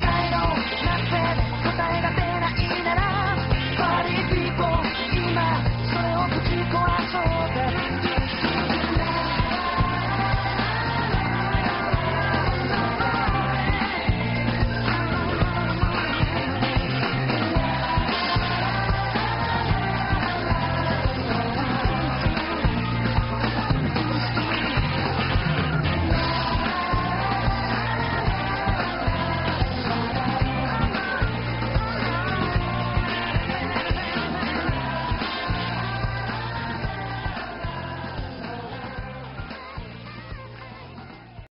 Bye.